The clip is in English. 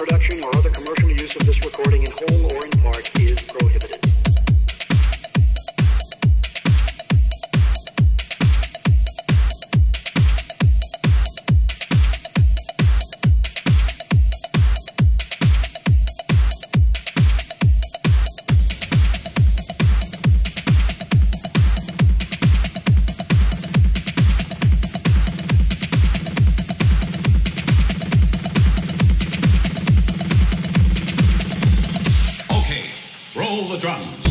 recording or other commercial use of this recording in whole or in part is prohibited. Drums.